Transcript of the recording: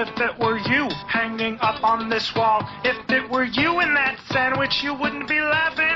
if it were you hanging up on this wall? If it were you in that sandwich, you wouldn't be laughing.